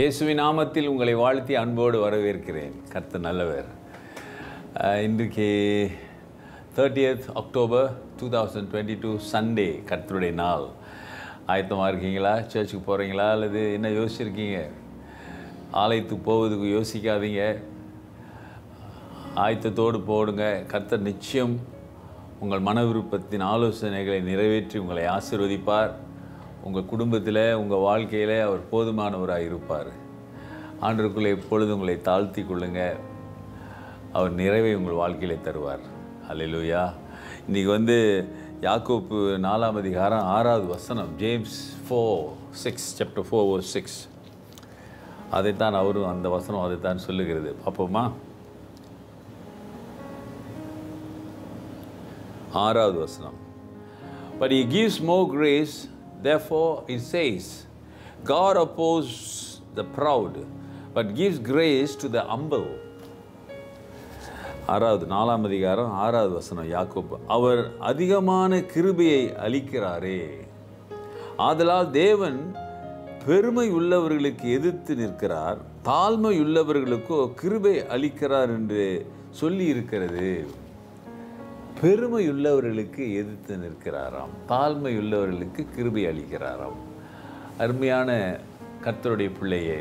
இயேசுவின் நாமத்தில் உங்களை வாழ்த்தி அன்போடு வரவேற்கிறேன். கர்த்தர் நல்லவர். இன்றைக்கு thirtieth October two thousand twenty two Sunday கர்த்தருடைய நாள். ஆயத்தமாக இருக்கீங்களா? சர்ச்சுக்கு போகிறீங்களா அல்லது என்ன யோசிச்சிருக்கீங்க? ஆலயத்துக்கு போவதுக்கு யோசிக்காதீங்க. ஆயத்தத்தோடு போடுங்க. கர்த்தர் நிச்சயம் உங்கள் மன விருப்பத்தின் ஆலோசனைகளை நிறைவேற்றி உங்களை ஆசிர்வதிப்பார். உங்கள் குடும்பத்தில் உங்கள் வாழ்க்கையில் அவர் போதுமானவராக இருப்பார். ஆண்டருக்குள்ளே எப்பொழுது உங்களை தாழ்த்தி கொள்ளுங்க அவர் நிறைவை உங்கள் வாழ்க்கையில் தருவார். அல்லையா இன்றைக்கி வந்து யாக்கோப்பு நாலாம் அதிகாரம் ஆறாவது வசனம் James four six chapter four O six அதைத்தான் அவரும் அந்த வசனம் அதைத்தான் சொல்லுகிறது. பார்ப்போமா? ஆறாவது வசனம். But he gives more grace therefore it says, God opposes the proud, but gives grace to the humble. ஆறாவது நாலாம் அதிகாரம் ஆறாவது வசனம் யாக்கோப். அவர் அதிகமான கிருபையை அளிக்கிறாரே. ஆதலால் தேவன் பெருமை உள்ளவர்களுக்கு எதிர்த்து நிற்கிறார். தாழ்மை உள்ளவர்களுக்கோ கிருபை அளிக்கிறார் என்று சொல்லி இருக்கிறது பெருமையுள்ளவர்களுக்கு எதிர்த்து நிற்கிறாராம். தாழ்மையுள்ளவர்களுக்கு கிருபை அளிக்கிறாராம். அருமையான கர்த்தருடைய பிள்ளையே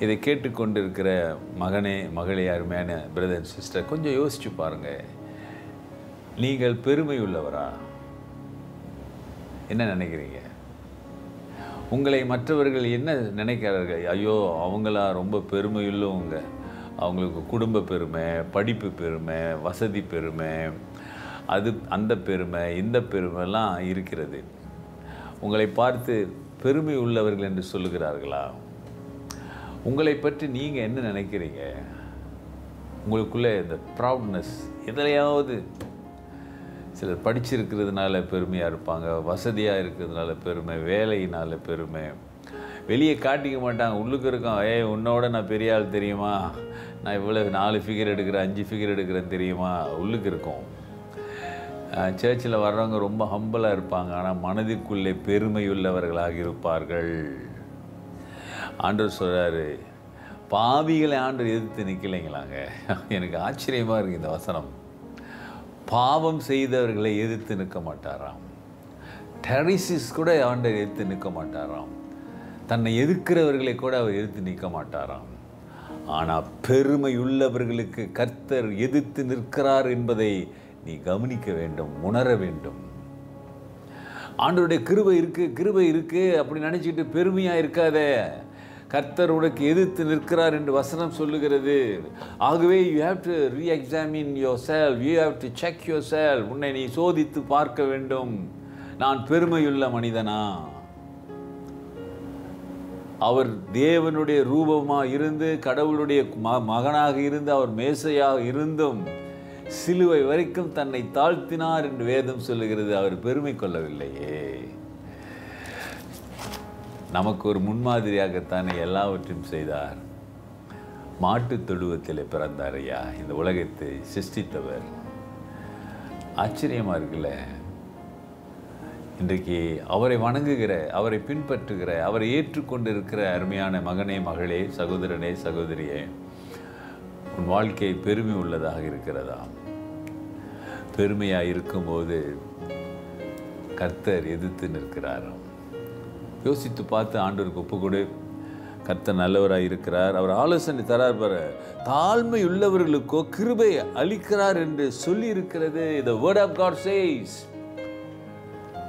இதை கேட்டுக்கொண்டிருக்கிற மகனே மகளே அருமையான பிரதர் சிஸ்டர் கொஞ்சம் யோசிச்சு பாருங்க. நீங்கள் பெருமை உள்ளவரா என்ன நினைக்கிறீங்க? உங்களை மற்றவர்கள் என்ன நினைக்கிறார்கள்? ஐயோ அவங்களா ரொம்ப பெருமையுள்ளவங்க. அவங்களுக்கு குடும்ப பெருமை படிப்பு பெருமை வசதி பெருமை அது அந்த பெருமை இந்த பெருமைலாம் இருக்கிறது. உங்களை பார்த்து பெருமை உள்ளவர்கள் என்று சொல்லுகிறார்களா? உங்களை பற்றி நீங்கள் என்ன நினைக்கிறீங்க? உங்களுக்குள்ளே இந்த ப்ரௌட்னஸ் எதுலையாவது சிலர் படிச்சிருக்கிறதுனால பெருமையாக இருப்பாங்க வசதியாக இருக்கிறதுனால பெருமை வேலையினால பெருமை. வெளியே காட்டிக்க மாட்டாங்க. உள்ளுக்கு இருக்கோம். ஏய் உன்னோட நான் பெரிய ஆள் தெரியுமா? நான் இவ்வளோ நாலு ஃபிகர் எடுக்கிறேன் அஞ்சு ஃபிகர் எடுக்கிறேன் தெரியுமா? உள்ளுக்கு இருக்கும். சர்ச்சில் வர்றவங்க ரொம்ப ஹம்பலாக இருப்பாங்க. ஆனால் மனதிற்குள்ளே பெருமையுள்ளவர்களாக இருப்பார்கள். ஆண்டவர் சொல்கிறாரு பாவிகளை ஆண்டு எதிர்த்து நிற்கலைங்களாங்க எனக்கு ஆச்சரியமாக இருக்குது இந்த வசனம். பாவம் செய்தவர்களை எதிர்த்து நிற்க மாட்டாராம். டெரிசிஸ் கூட ஆண்டை எதிர்த்து நிற்க மாட்டாராம். தன்னை எதிர்க்கிறவர்களை கூட அவர் எதிர்த்து நிற்க மாட்டாராம். ஆனால் பெருமையுள்ளவர்களுக்கு கர்த்தர் எதிர்த்து நிற்கிறார் என்பதை நீ கவனிக்க வேண்டும் உணர வேண்டும். ஆண்டவருடைய கிருபை இருக்குது கிருபை இருக்குது அப்படி நினச்சிக்கிட்டு பெருமையாக இருக்காதே. கர்த்தர் உனக்கு எதிர்த்து நிற்கிறார் என்று வசனம் சொல்லுகிறது. ஆகவே you have to re examine yourself you have to check yourself உன்னை நீ சோதித்து பார்க்க வேண்டும். நான் பெருமையுள்ள மனிதனா? அவர் தேவனுடைய ரூபமாக இருந்து கடவுளுடைய ம மகனாக இருந்து அவர் மேசையாக இருந்தும் சிலுவை வரைக்கும் தன்னை தாழ்த்தினார் என்று வேதம் சொல்லுகிறது. அவர் பெருமை கொள்ளவில்லையே. நமக்கு ஒரு முன்மாதிரியாகத்தானே எல்லாவற்றையும் செய்தார். மாட்டுத் தொழுவத்தில் பிறந்தார் ஐயா. இந்த உலகத்தை சிருஷ்டித்தவர். ஆச்சரியமாக இருக்குல்ல? இன்றைக்கு அவரை வணங்குகிற அவரை பின்பற்றுகிற அவரை ஏற்றுக்கொண்டிருக்கிற அருமையான மகனே மகளே சகோதரனே சகோதரியே உன் வாழ்க்கை பெருமை உள்ளதாக இருக்கிறதா? பெருமையாக இருக்கும்போது கர்த்தர் எதிர்த்து நிற்கிறார். யோசித்து பார்த்து ஆண்டவருக்கு ஒப்பு கொடு கர்த்தர் நல்லவராக இருக்கிறார். அவர் ஆலோசனை தரார் பாரு. தாழ்மை உள்ளவர்களுக்கோ கிருபை அளிக்கிறார் என்று சொல்லி இருக்கிறது the word of God says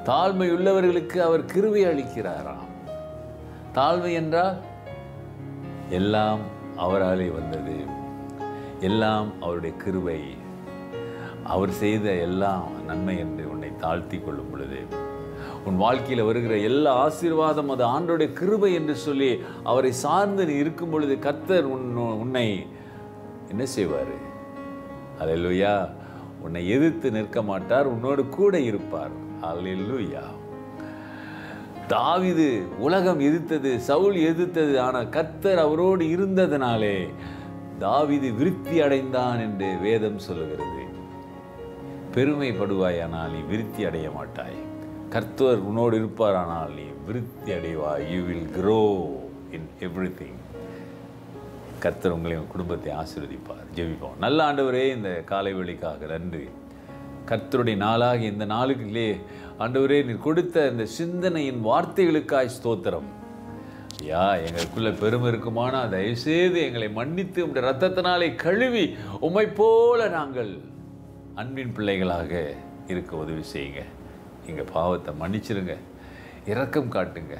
தாழ்மை உள்ளவர்களுக்கு அவர் கிருவை அளிக்கிறாராம். தாழ்மை என்றால் எல்லாம் அவராலே வந்தது. எல்லாம் அவருடைய கிருவை அவர் செய்த எல்லாம் நன்மை என்று உன்னை தாழ்த்தி கொள்ளும் பொழுது உன் வாழ்க்கையில் வருகிற எல்லா ஆசீர்வாதம் அது ஆண்டோடைய கிருபை என்று சொல்லி அவரை சார்ந்து நீ இருக்கும் பொழுது கத்தர் உன் உன்னை என்ன செய்வார்? அல்லேலூயா உன்னை எதிர்த்து நிற்க மாட்டார் உன்னோடு கூட இருப்பார். அல்லா தாவிது உலகம் எதிர்த்தது சவுல் எதிர்த்தது ஆனால் கர்த்தர் அவரோடு இருந்ததனாலே தாவிது விருத்தி அடைந்தான் என்று வேதம் சொல்லுகிறது. பெருமைப்படுவாயானால் நீ விருத்தி அடைய மாட்டாய். கர்த்தர் உன்னோடு இருப்பாரானால் நீ விருத்தி அடைவாய். You will grow in everything கர்த்தர் உங்களையும் குடும்பத்தை ஆசீர்வதிப்பார். ஜெபிப்போம். நல்ல ஆண்டவரே இந்த காலை வழிக்காக நன்றி. கர்த்தருடைய நாளாக இந்த நாளுக்குள்ளே ஆண்டவரே நீ கொடுத்த இந்த சிந்தனையின் வார்த்தைகளுக்காய் ஸ்தோத்திரம். ஐயா எங்களுக்குள்ள பெருமை இருக்குமானா? தயவுசெய்து எங்களை மன்னித்து உடைய ரத்தத்தினாலே கழுவி உம்மை போல நாங்கள் அன்பின் பிள்ளைகளாக இருக்க உதவி செய்யுங்க. எங்கள் பாவத்தை மன்னிச்சிருங்க. இரக்கம் காட்டுங்க.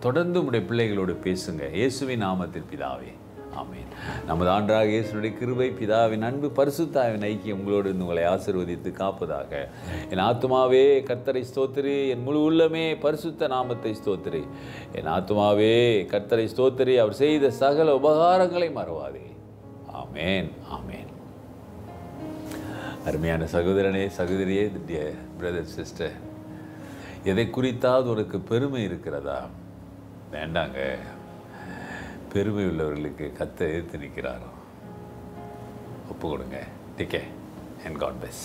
தொடர்ந்து உடைய பிள்ளைகளோடு பேசுங்க. இயேசுவின் நாமத்தில் பிதாவே. ஆமேன். நமது ஆண்டாக இயேசுடைய கிருபை பிதாவின் அன்பு பரிசுத்தாவின் ஐக்கியம் உங்களோடு இருந்து உங்களை ஆசிர்வதித்து காப்பதாக. என் ஆத்துமாவே கர்த்தரை ஸ்தோத்திரி. என் முழு உள்ளமே பரிசுத்த நாமத்தை ஸ்தோத்திரி. என் ஆத்துமாவே கர்த்தரை ஸ்தோத்திரி. அவர் செய்த சகல உபகாரங்களை மறவாதே. ஆமேன் ஆமேன். அருமையான சகோதரனே சகோதரியே பிரதர் சிஸ்டர் எதை குறித்தாவது உனக்கு பெருமை இருக்கிறதா? வேண்டாங்க. பெருமை உள்ளவர்களுக்கு கத்த எதிர்த்து நிற்கிறாரோ. ஒப்பு கொடுங்க டிக்கே அண்ட் காட் பெஸ்